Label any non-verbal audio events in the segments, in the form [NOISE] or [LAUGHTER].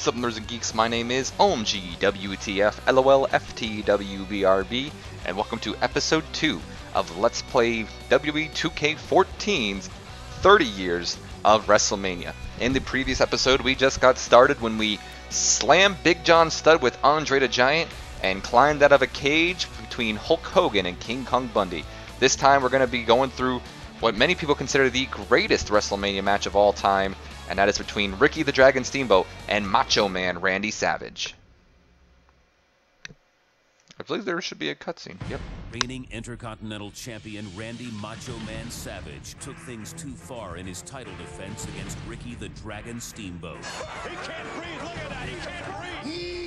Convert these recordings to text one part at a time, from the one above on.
What's up, nerds and geeks? My name is OMG LOL FTWBRB, and welcome to episode 2 of Let's Play WWE 2K14's 30 years of WrestleMania. In the previous episode, we just got started when we slammed Big John Studd with Andre the Giant and climbed out of a cage between Hulk Hogan and King Kong Bundy. This time, we're going to be going through what many people consider the greatest WrestleMania match of all time and that is between Ricky the Dragon Steamboat and Macho Man Randy Savage. I believe there should be a cutscene. Yep. Reigning Intercontinental Champion Randy Macho Man Savage took things too far in his title defense against Ricky the Dragon Steamboat. He can't breathe. Look at that. He can't breathe.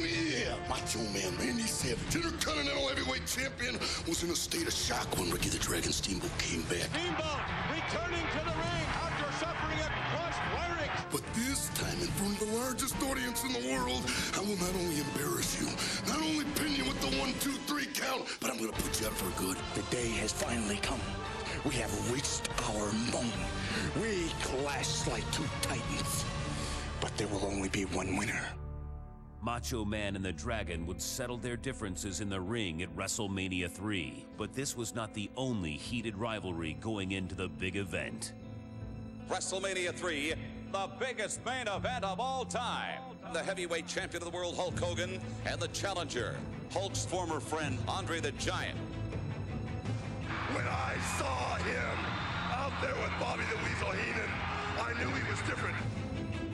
Yeah, Macho Man Randy Savage, Intercontinental Heavyweight Champion, was in a state of shock when Ricky the Dragon Steamboat came back. Steamboat returning to the ring after suffering a crushed larynx. But this time, in front of the largest audience in the world, I will not only embarrass you, not only pin you with the one, two, three count, but I'm gonna put you out for good. The day has finally come. We have reached our moment. We clash like two titans. But there will only be one winner. Macho Man and the Dragon would settle their differences in the ring at WrestleMania 3. But this was not the only heated rivalry going into the big event. WrestleMania 3, the biggest main event of all time. The heavyweight champion of the world, Hulk Hogan, and the challenger, Hulk's former friend, Andre the Giant. When I saw him out there with Bobby the Weasel Heenan, I knew he was different.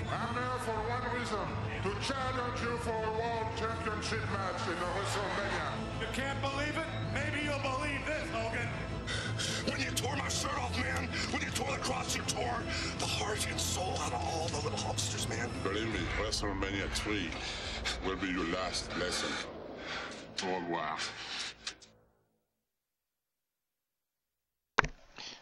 I'm here for one reason, to challenge you for a world championship match in the WrestleMania. You can't believe it? Maybe you'll believe this, Hogan. When you tore my shirt off, man, when you tore the cross, you tore the heart and soul out of all the little Hulksters, man. Believe me, WrestleMania 3 will be your last lesson. Au revoir.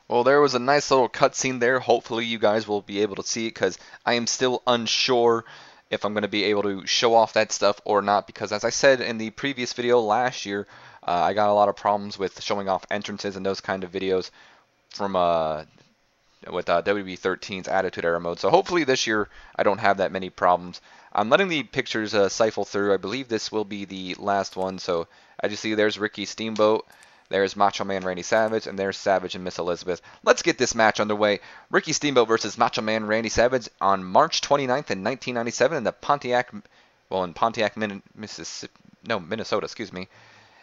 Well, there was a nice little cutscene there. Hopefully, you guys will be able to see it because I am still unsure if I'm going to be able to show off that stuff or not. Because, as I said in the previous video last year, uh, I got a lot of problems with showing off entrances and those kind of videos from uh, with uh, WWE 13's Attitude Era mode. So hopefully this year I don't have that many problems. I'm letting the pictures uh, through. I believe this will be the last one. So as you see, there's Ricky Steamboat. There's Macho Man Randy Savage, and there's Savage and Miss Elizabeth. Let's get this match underway. Ricky Steamboat versus Macho Man Randy Savage on March 29th in 1997 in the Pontiac, well, in Pontiac, Mississippi, no, Minnesota, excuse me.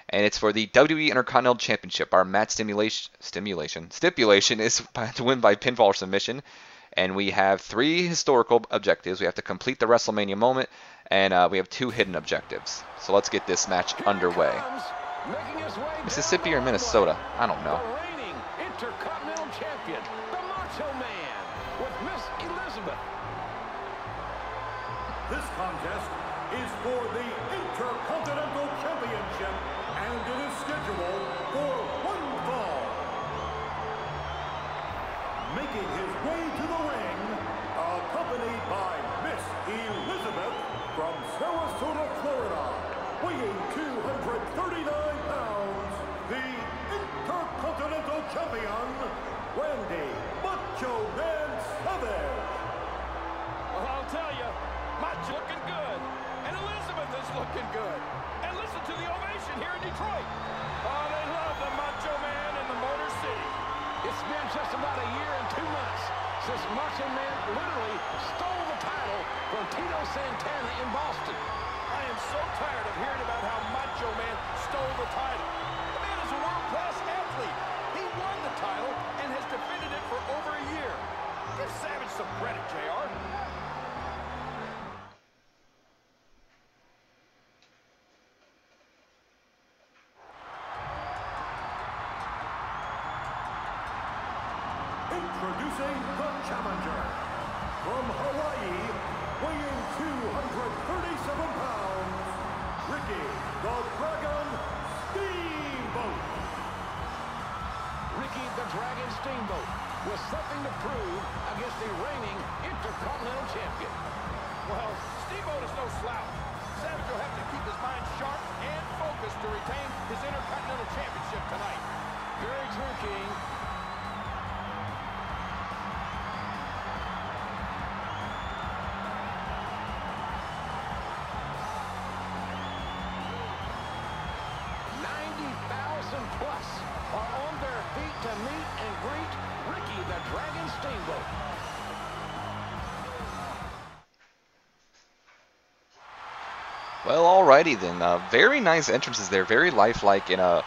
And it's for the WWE Intercontinental Championship. Our match stimulation, stimulation, stipulation is [LAUGHS] to win by pinfall or submission. And we have three historical objectives. We have to complete the WrestleMania moment, and uh, we have two hidden objectives. So let's get this match underway. Mississippi or Minnesota? I don't know. Intercontinental Champion, the Macho Man, with Miss Elizabeth. This contest is for the Intercontinental Championship, and it is scheduled for one fall. Making his way to the ring, accompanied by Miss Elizabeth from Sarasota, Florida, weighing 239 pounds, the Intercontinental Champion, Randy Macho Man Savage. Well, I'll tell you, Macho looking good, and Elizabeth is looking good. And listen to the ovation here in Detroit. Oh, they love the Macho Man in the Motor City. It's been just about a year and two months since Macho Man literally stole the title from Tito Santana in Boston. I am so tired of hearing about how Macho Man stole the title. his Intercontinental Championship tonight. Very true, King. plus are on their feet to meet and greet Ricky the Dragon Steamboat. Well, alrighty then. Uh, very nice entrances there, very lifelike, and uh,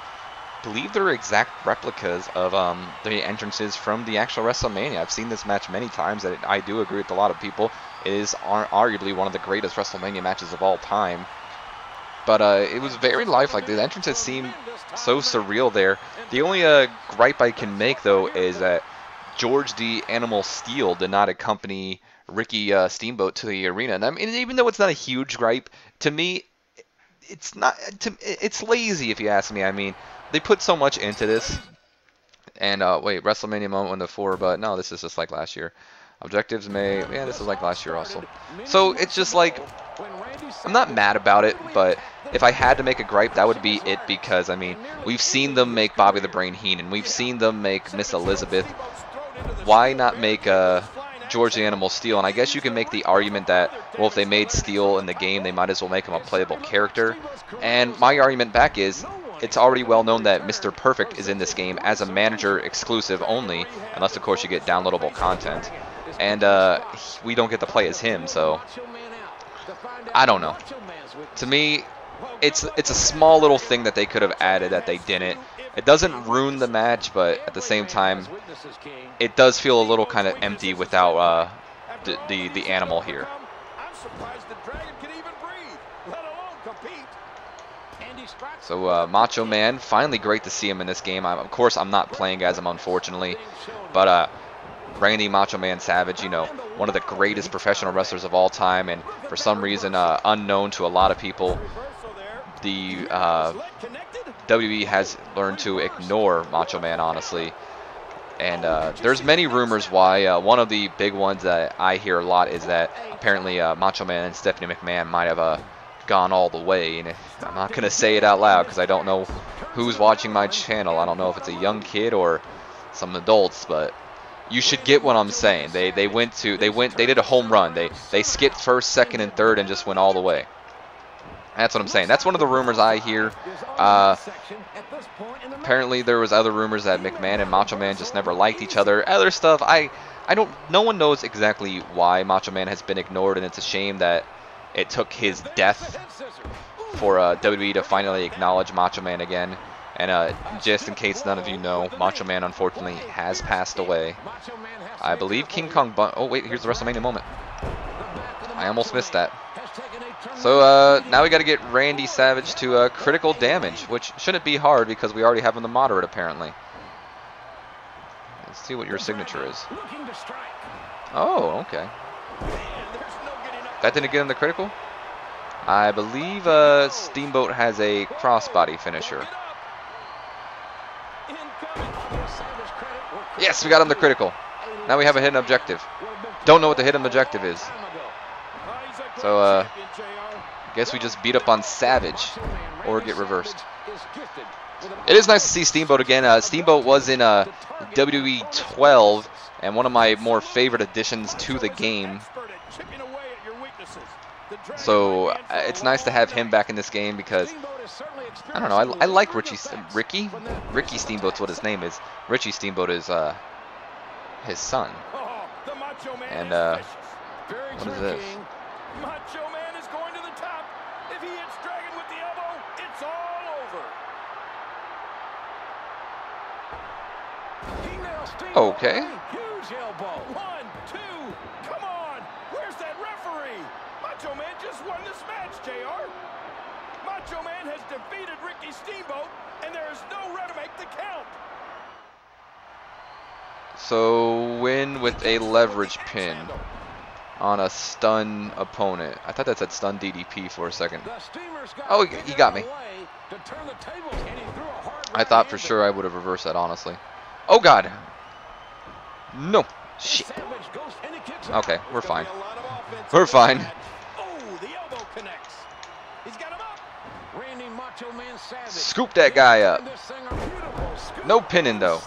believe they're exact replicas of um, the entrances from the actual WrestleMania. I've seen this match many times, and I do agree with a lot of people. It is ar arguably one of the greatest WrestleMania matches of all time. But uh, it was very lifelike. The entrances seem so surreal there. The only uh, gripe I can make, though, is that George the Animal Steele did not accompany Ricky uh, Steamboat to the arena. And I mean, even though it's not a huge gripe, to me, it's not. To, it's lazy, if you ask me. I mean, they put so much into this. And uh, wait, WrestleMania moment on the four, but no, this is just like last year. Objectives may, yeah, this is like last year also. So it's just like, I'm not mad about it, but if I had to make a gripe, that would be it because, I mean, we've seen them make Bobby the Brain Heenan. We've seen them make Miss Elizabeth. Why not make uh, George the Animal Steele? And I guess you can make the argument that, well, if they made Steele in the game, they might as well make him a playable character. And my argument back is, it's already well known that Mr. Perfect is in this game as a manager exclusive only, unless of course you get downloadable content. And uh, we don't get to play as him, so I don't know. To me, it's it's a small little thing that they could have added that they didn't. It doesn't ruin the match, but at the same time, it does feel a little kind of empty without uh, the, the the animal here. I'm. So uh, Macho Man, finally great to see him in this game. I, of course, I'm not playing as him, unfortunately, but uh, Randy Macho Man Savage, you know, one of the greatest professional wrestlers of all time, and for some reason uh, unknown to a lot of people, the uh, WWE has learned to ignore Macho Man, honestly. And uh, there's many rumors why. Uh, one of the big ones that I hear a lot is that apparently uh, Macho Man and Stephanie McMahon might have uh, gone all the way. And I'm not going to say it out loud because I don't know who's watching my channel. I don't know if it's a young kid or some adults, but you should get what I'm saying. They they went to they went they did a home run. They they skipped first, second, and third and just went all the way. That's what I'm saying. That's one of the rumors I hear. Uh, apparently, there was other rumors that McMahon and Macho Man just never liked each other. Other stuff, I, I don't. No one knows exactly why Macho Man has been ignored, and it's a shame that it took his death for uh, WWE to finally acknowledge Macho Man again. And uh, just in case none of you know, Macho Man unfortunately has passed away. I believe King Kong. Bun oh wait, here's the WrestleMania moment. I almost missed that. So uh, now we got to get Randy Savage to uh, critical damage, which shouldn't be hard because we already have him the moderate apparently. Let's see what your signature is. Oh, okay. That didn't get him the critical? I believe uh, Steamboat has a crossbody finisher. Yes, we got him the critical. Now we have a hidden objective. Don't know what the hidden objective is. So, uh, guess we just beat up on Savage or get reversed. It is nice to see Steamboat again. Uh, Steamboat was in uh, WWE 12 and one of my more favorite additions to the game. So uh, it's nice to have him back in this game because I don't know. I, I like Richie, Ricky, Ricky Steamboat's what his name is. Richie Steamboat is uh, his son. And uh, what is this? Macho Man is going to the top. If he hits Dragon with the elbow, it's all over. He nails Steamboat. Okay. Huge elbow. One, two. Come on. Where's that referee? Macho Man just won this match, JR. Macho Man has defeated Ricky Steamboat, and there is to make the count. So win with a leverage pin on a stun opponent. I thought that said stun DDP for a second. Oh, he got me. I thought for sure I would have reversed that, honestly. Oh, God. No. Shit. Okay, we're fine. We're fine. Scoop that guy up. No pinning, though.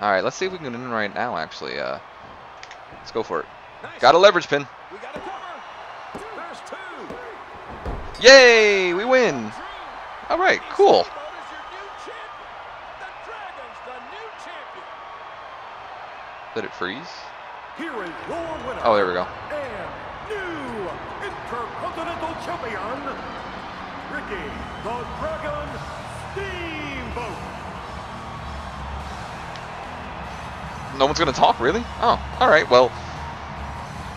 All right, let's see if we can get in right now, actually. Uh, let's go for it. Got a leverage pin. Yay! We win. All right, cool. Did it freeze? Here is your winner. Oh, there we go. And new Intercontinental Champion, Ricky the Dragon Steamboat. No one's gonna talk, really? Oh, alright, well.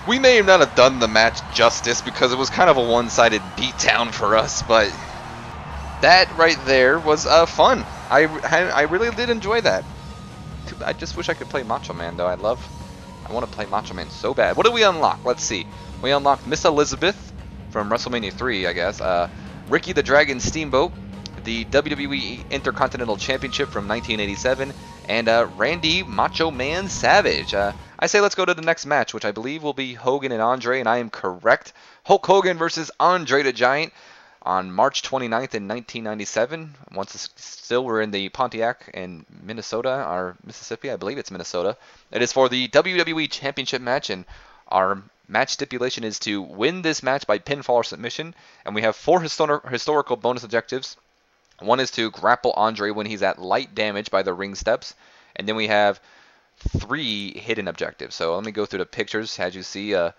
We may not have done the match justice because it was kind of a one-sided beatdown for us, but that right there was uh, fun. I, I really did enjoy that. I just wish I could play Macho Man, though. I love... I want to play Macho Man so bad. What did we unlock? Let's see. We unlocked Miss Elizabeth from WrestleMania 3, I guess. Uh, Ricky the Dragon Steamboat, the WWE Intercontinental Championship from 1987, and uh, Randy Macho Man Savage. Uh, I say let's go to the next match, which I believe will be Hogan and Andre, and I am correct. Hulk Hogan versus Andre the Giant on March 29th in 1997. Once still we're in the Pontiac in Minnesota or Mississippi, I believe it's Minnesota. It is for the WWE Championship match, and our match stipulation is to win this match by pinfall or submission. And we have four histor- historical bonus objectives. One is to grapple Andre when he's at light damage by the ring steps, and then we have three hidden objectives. So let me go through the pictures. As you see, uh,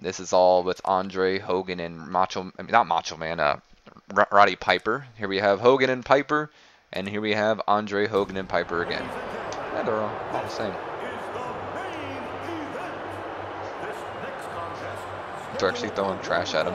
this is all with Andre, Hogan, and Macho. I mean, not Macho Man. Uh, Roddy Piper. Here we have Hogan and Piper, and here we have Andre, Hogan, and Piper again. Yeah, they're all, all the same. They're actually throwing trash at him.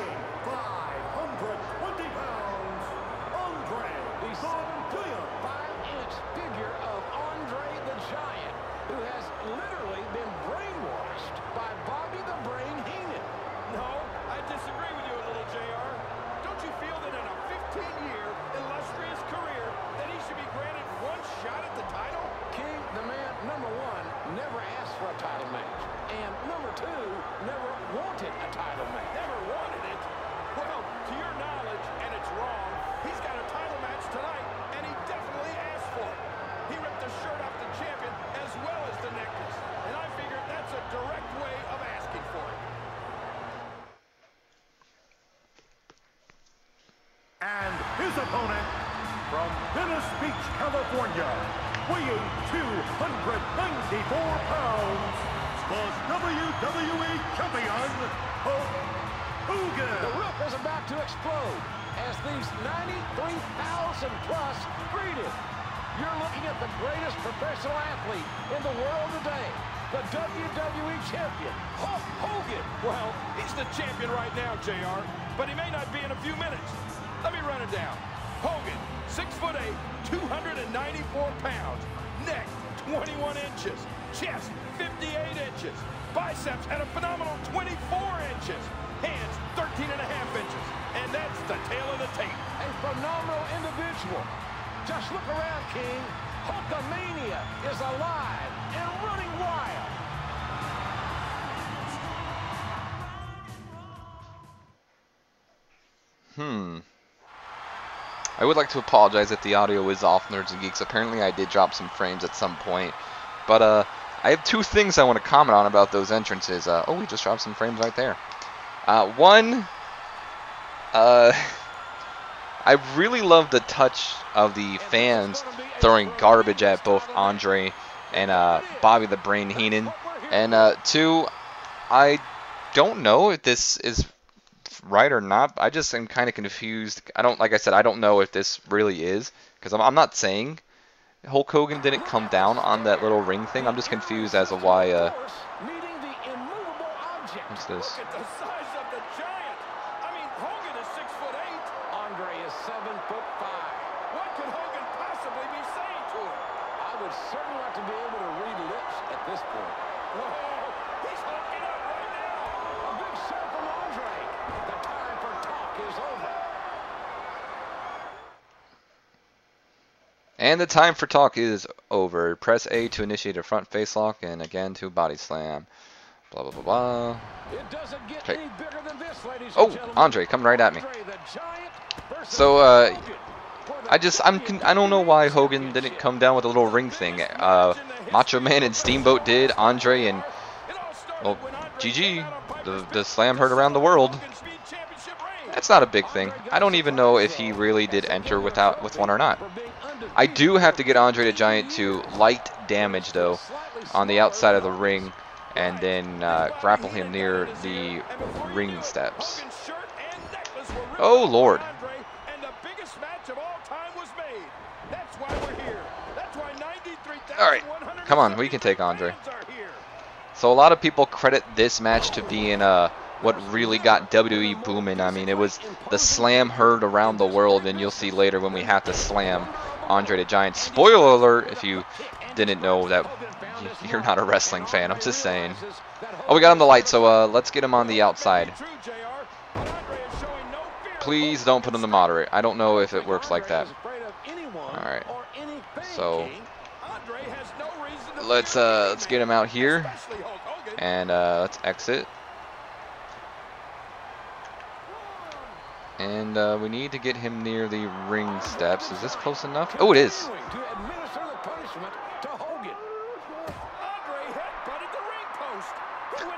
California, weighing 294 pounds, the WWE Champion, Hulk Hogan. The roof is about to explode as these 93,000 plus greet him. You're looking at the greatest professional athlete in the world today, the WWE Champion, Hulk Hogan. Well, he's the champion right now, JR, but he may not be in a few minutes. Let me run it down. Hogan, 6 foot 8, 294 pounds. Neck, 21 inches. Chest, 58 inches. Biceps at a phenomenal 24 inches. Hands, 13 and a half inches. And that's the tale of the tape. A phenomenal individual. Just look around, King. Hulkamania is alive and running wild. Hmm. I would like to apologize if the audio is off, Nerds and Geeks. Apparently, I did drop some frames at some point. But uh, I have two things I want to comment on about those entrances. Uh, oh, we just dropped some frames right there. Uh, one, uh, [LAUGHS] I really love the touch of the fans throwing garbage at both Andre and uh, Bobby the Brain Heenan. And uh, two, I don't know if this is right or not. I just am kind of confused. I don't, like I said, I don't know if this really is because I'm, I'm not saying Hulk Hogan didn't come down on that little ring thing. I'm just confused as to why. Uh, Meeting the immovable object. what's this? Look at the size of the giant. I mean, Hogan is 6 foot 8. Andre is seven foot five. What could Hogan possibly be saying to him? I would certainly like to be able to read lips at this point. Whoa, he's hulking up right now. A big shot from Andre. The time for talk is over. And the time for talk is over. Press A to initiate a front face lock and again to body slam. Blah, blah, blah, blah. It doesn't get Okay. any bigger than this, ladies Oh, and gentlemen. Andre, come right at me. Andre the Giant versus So, uh, I just I'm I don't know why Hogan didn't come down with a little ring thing. Uh, Macho Man and Steamboat did. Andre and well, GG, the the slam heard around the world. That's not a big thing. I don't even know if he really did enter without with one or not. I do have to get Andre the Giant to light damage though on the outside of the ring and then uh, grapple him near the ring steps. Oh lord. Alright, come on, we can take Andre. So a lot of people credit this match to being uh, what really got WWE booming. I mean, it was the slam heard around the world, and you'll see later when we have to slam Andre the Giant. Spoiler alert if you didn't know that you're not a wrestling fan. I'm just saying. Oh, we got him the light, so uh, let's get him on the outside. Please don't put him the moderate. I don't know if it works like that. Alright. So, let's uh, let's get him out here. And uh, let's exit. And uh, we need to get him near the ring steps. Is this close enough? Oh, it is.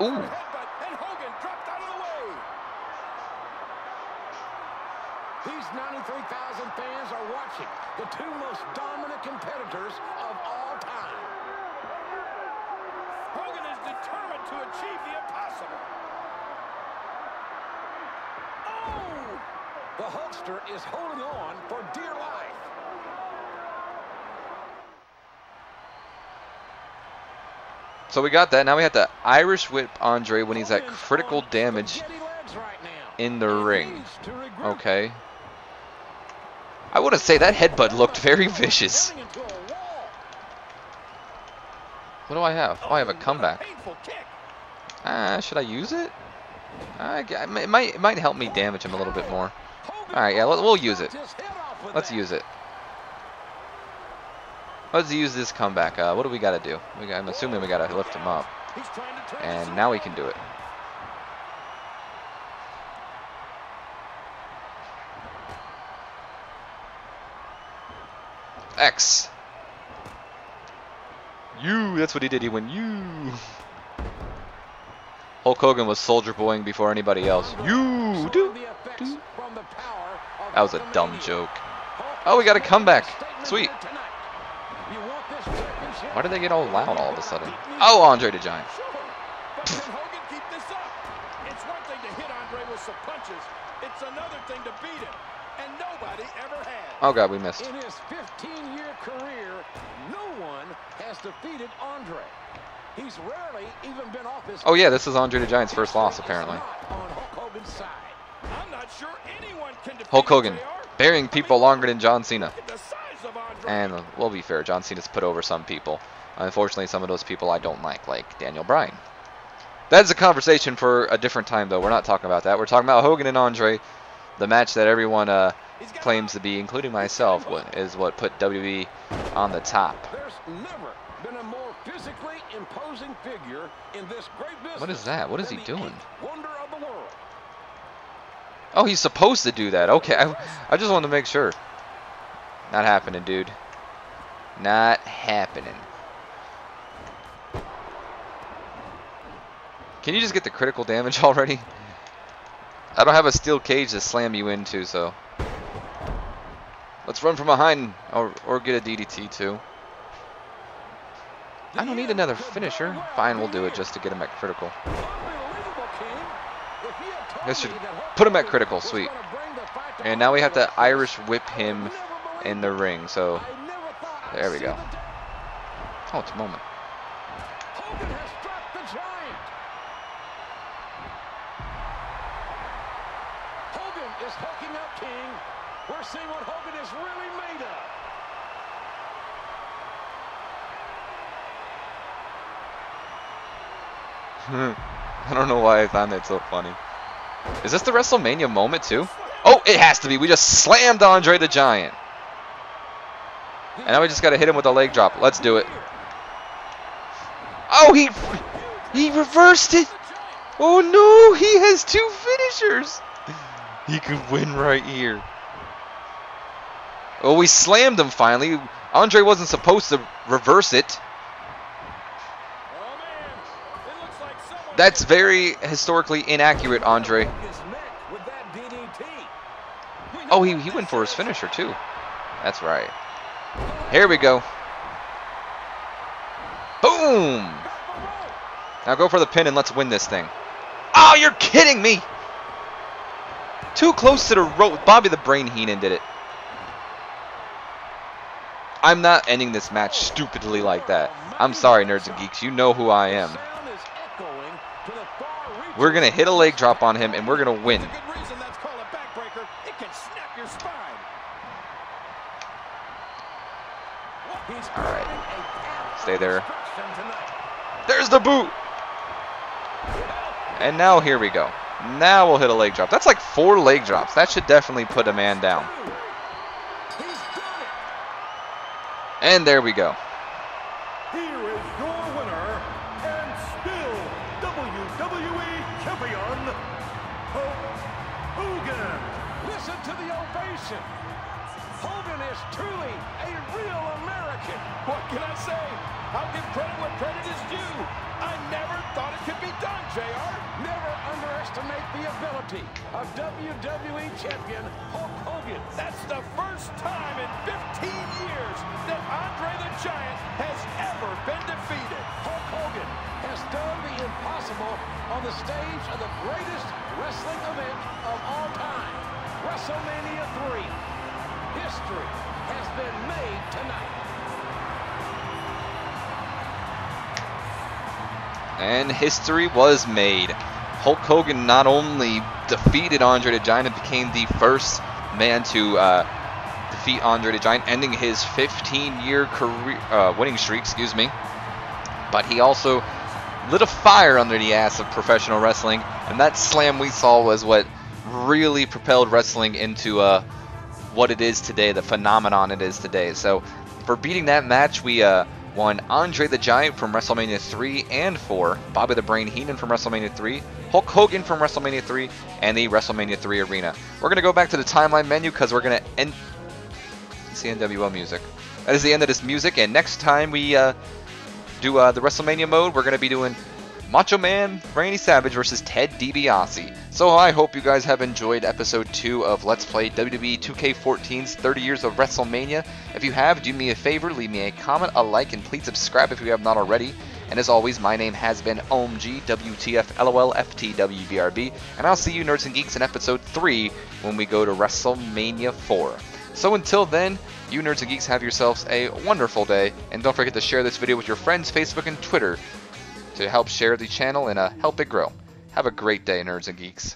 Ooh. These 93,000 fans are watching the two most dominant competitors of all time. Hogan is determined to achieve the impossible. Oh! The Hulkster is holding on for dear life. So we got that. Now we have to Irish whip Andre when he's at critical damage in the ring. Okay. I want to say that headbutt looked very vicious. What do I have? Oh, I have a comeback. Ah, uh, should I use it? Uh, it might it might help me damage him a little bit more. All right, yeah, we'll use it. Let's use it. Let's use this comeback. Uh, what do we got to do? I'm assuming we got to lift him up. And now we can do it. X. You, that's what he did. He went, you. Hulk Hogan was soldier boying before anybody else. You. Do, do. That was a dumb joke. Oh, we got a comeback. Sweet. Why did they get all loud all of a sudden? Oh, Andre the Giant. It's one thing to hit Andre with some punches. It's another thing to beat him. And nobody ever has. Oh god, we missed. In his 15-year career, no one has defeated Andre. He's rarely even been off his Oh yeah, this is Andre the Giant's first loss apparently. Hulk Hogan burying people longer than John Cena. And we'll be fair, John Cena's put over some people. Unfortunately, some of those people I don't like, like Daniel Bryan. That's a conversation for a different time, though. We're not talking about that. We're talking about Hogan and Andre, the match that everyone uh, claims to be, including myself, what is what put WWE on the top. What is that? What is he doing? Oh, he's supposed to do that. Okay, I, I just wanted to make sure. Not happening, dude. Not happening. Can you just get the critical damage [LAUGHS] already? I don't have a steel cage to slam you into, so. Let's run from behind or, or get a DDT too. I don't need another finisher. Fine, we'll do it just to get him at critical. This should put him at critical, sweet. And now we have to Irish whip him in the ring, so there we go. Oh, it's a moment. We're seeing what Hogan really made of. I don't know why I found that so funny. Is this the WrestleMania moment too? Oh, it has to be. We just slammed Andre the Giant. And now we just got to hit him with a leg drop. Let's do it. Oh, he he reversed it. Oh no, he has two finishers. He could win right here. Well, we slammed him finally. Andre wasn't supposed to reverse it. That's very historically inaccurate, Andre. Oh, he, he went for his finisher, too. That's right. Here we go. Boom! Now go for the pin and let's win this thing. Oh, you're kidding me! Too close to the rope. Bobby the Brain Heenan did it. I'm not ending this match stupidly like that. I'm sorry, Nerds and Geeks. You know who I am. We're going to hit a leg drop on him, and we're going to win. Alright. Stay there. There's the boot! And now here we go. Now we'll hit a leg drop. That's like four leg drops. That should definitely put a man down. And there we go. WWE Champion Hulk Hogan. That's the first time in 15 years that Andre the Giant has ever been defeated. Hulk Hogan has done the impossible on the stage of the greatest wrestling event of all time, WrestleMania 3. History has been made tonight. And history was made. Hulk Hogan not only defeated Andre the Giant and became the first man to uh, defeat Andre the Giant, ending his 15-year career uh, winning streak, excuse me, but he also lit a fire under the ass of professional wrestling, and that slam we saw was what really propelled wrestling into uh, what it is today, the phenomenon it is today. So for beating that match, we uh, won Andre the Giant from WrestleMania 3 and 4, Bobby the Brain Heenan from WrestleMania 3, Hulk Hogan from WrestleMania 3, and the WrestleMania 3 arena. We're going to go back to the timeline menu because we're going to end... It's the NWO music. That is the end of this music, and next time we uh, do uh, the WrestleMania mode, we're going to be doing Macho Man Randy Savage versus Ted DiBiase. So I hope you guys have enjoyed episode 2 of Let's Play WWE 2K14's 30 Years of WrestleMania. If you have, do me a favor, leave me a comment, a like, and please subscribe if you have not already. And as always, my name has been OMG, WTF, LOL, FT, WBRB, and I'll see you nerds and geeks in episode 3 when we go to WrestleMania 4. So until then, you nerds and geeks have yourselves a wonderful day, and don't forget to share this video with your friends, Facebook, and Twitter to help share the channel and uh, help it grow. Have a great day, nerds and geeks.